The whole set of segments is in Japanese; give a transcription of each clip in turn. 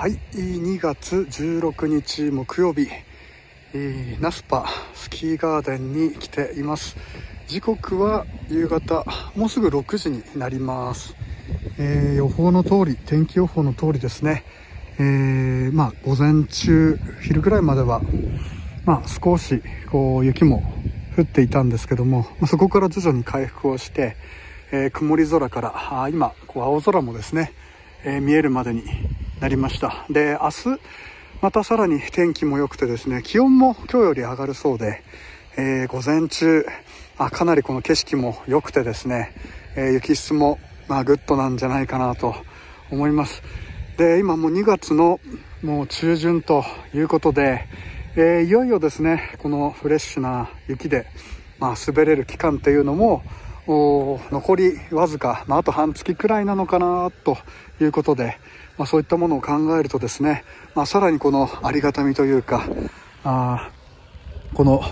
はい。2月16日木曜日。えナスパスキーガーデンに来ています。時刻は夕方もうすぐ6時になります、えー、予報の通り天気予報の通りですね、えー、まあ午前中昼ぐらいまではまあ少しこう雪も降っていたんですけども、ま、そこから徐々に回復をして、えー、曇り空からあ今こう青空もですね、え見えるまでになりました。で明日またさらに天気も良くてですね気温も今日より上がるそうで、えー、午前中あかなりこの景色も良くてですね、えー、雪質もまあグッドなんじゃないかなと思います。で今もう2月のもう中旬ということで、えー、いよいよですねこのフレッシュな雪で、まあ、滑れる期間っていうのも残りわずか、まあ、あと半月くらいなのかなということで、まあ、そういったものを考えるとですね、まあ、さらにこのありがたみというかあこの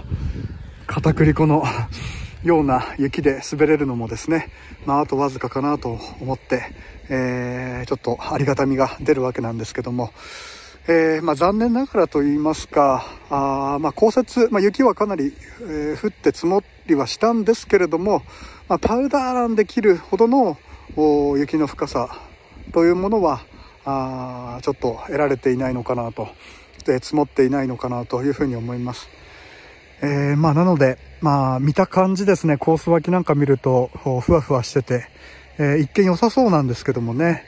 片栗粉のような雪で滑れるのもですね、まあ、あとわずかかなと思って、えー、ちょっとありがたみが出るわけなんですけども、えー、まあ、残念ながらと言いますかあ、まあ、降雪、まあ、雪はかなり、えー、降って積もりはしたんですけれども、まあ、パウダーランで切るほどの雪の深さというものはあちょっと得られていないのかなとで積もっていないのかなというふうに思います。えー、まあ、なので、まあ、見た感じですね、コース脇なんか見ると、ふわふわしてて、え、一見良さそうなんですけどもね、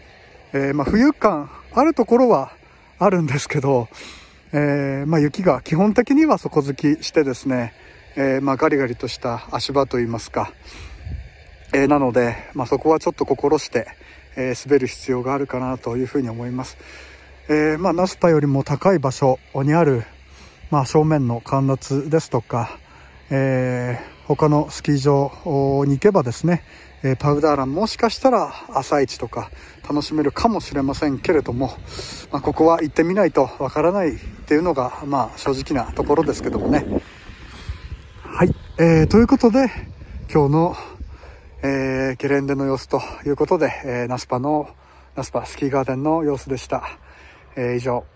えー、まあ、浮遊感あるところはあるんですけど、えまあ、雪が基本的には底付きしてですね、えまあ、ガリガリとした足場といいますか、えなので、まあ、そこはちょっと心して、えー、滑る必要があるかなというふうに思います。えー、まあ、ナスパよりも高い場所にある、まあ、正面の陥没ですとか、えー、他のスキー場に行けばですね、えパウダーランもしかしたら朝市とか楽しめるかもしれませんけれども、まあ、ここは行ってみないとわからないっていうのが、まあ、正直なところですけどもね。はい、えー、ということで今日のえー、ゲレンデの様子ということで、えー、ナスパの、ナスパスキーガーデンの様子でした。えー、以上。